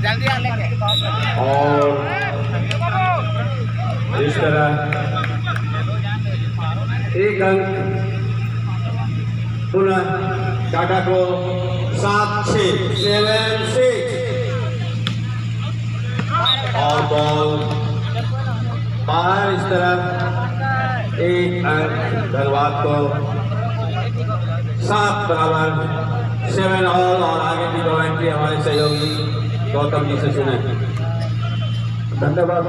और इस तरह एक अंक पुनः टाटा को सात छः सेवन सिक्स और बॉल बाहर इस तरह एक अंक धनबाद को सात बराबर, सेवन ऑल और आगे की दो एंट्री हमारे सहयोगी। गौतम जी से सुने। धन्यवाद,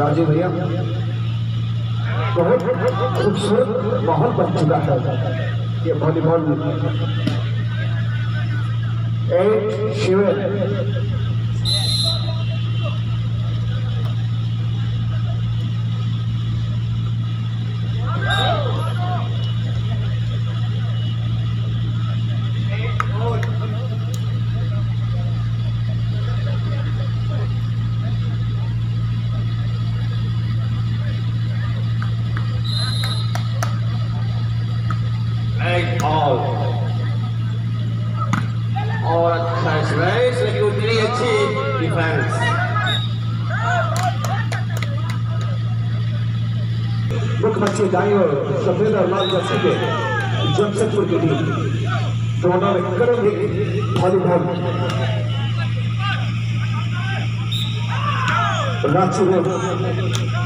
राजू भैया। बहुत खूबसूरत माहौल बन चुका है ये वॉलीबॉल एट शिविर एक ऑल और अच्छा स्मैश लेकिन उतनी अच्छी डिफेंस मुख्यमंत्री दाई और सफ़ेद और लाल जर्सी के जमशेदपुर की टीम दोनों में करेंगे वॉलीबॉल रांची रोड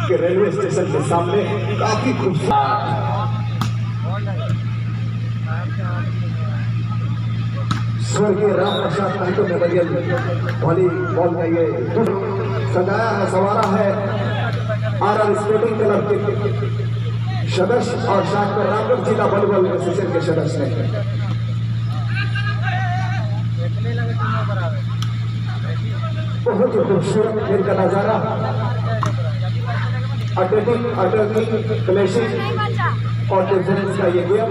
के रेलवे स्टेशन के सामने काफ़ी खूबसूरत। स्वर्गीय राम प्रसाद महतो मेमोरियल वॉलीबॉल का ये सजाया है, सवारा है। आर आर स्पोर्टिंग क्लब के सदस्य और साथ में रामगढ़ जिला वॉलीबॉल एसोसिएशन के सदस्य हैं। बहुत ही खूबसूरत खेल का नज़ारा। अटैकिंग अटैकिंग क्लैशिंग और कॉन्फिडेंस का ये गेम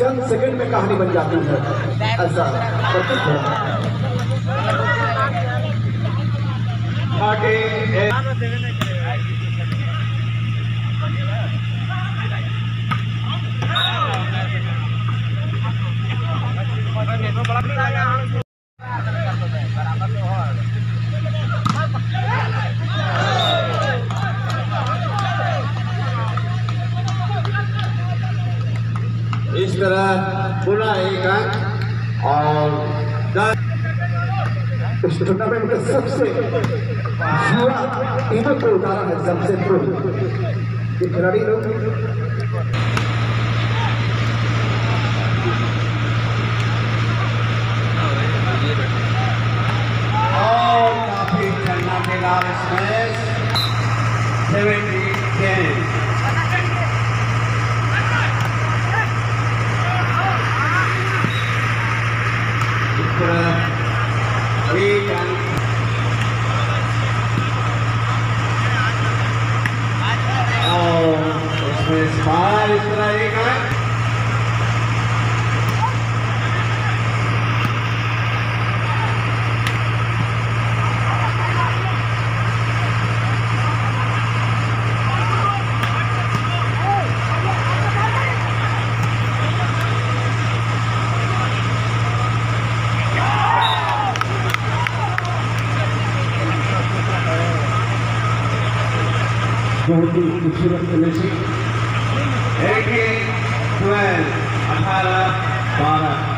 चंद सेकंड में कहानी बन जाती है। ऐसा है। आगे एक इस तरह पुनः एक अंक और इस टूर्नामेंट के सबसे युवा टीमों को उतारा है ये खिलाड़ी लोग और काफ़ी चलना के बाद इसमें सेवेंटी टेन इस तरह एक अंक और इसमें बाहर इस तरह एक अंक बहुत ही खूबसूरत फिनिशिंग एटीन ट्वेल्व अठारह बारह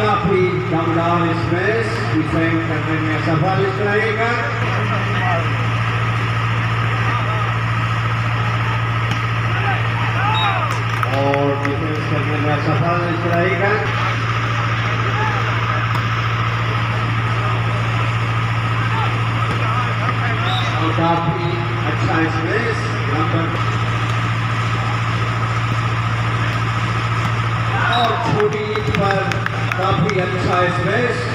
काफ़ी दमदार स्पेस डिफेंड करने में सफल रहेगा और डिफेंस करने में सफल रहेगा और काफ़ी अच्छा स्पेस नंबर और छोटी पर काफ़ी अच्छा स्पेस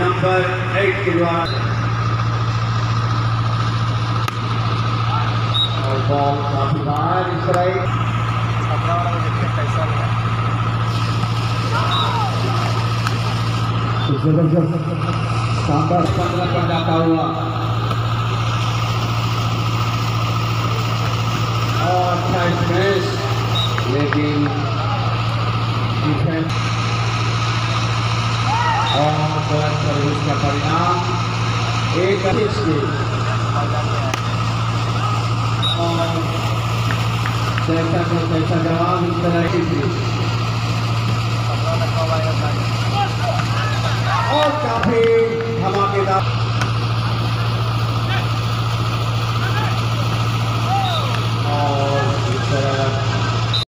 नंबर एट के द्वारा. और बॉल काफ़ी बाहर इस तरह ज़बरदस्त शानदार पंद्रह पर जाता हुआ और लेकिन और गलत परिणाम एक और तैसा जवाब इस तरह की थी और काफ़ी धमाकेदार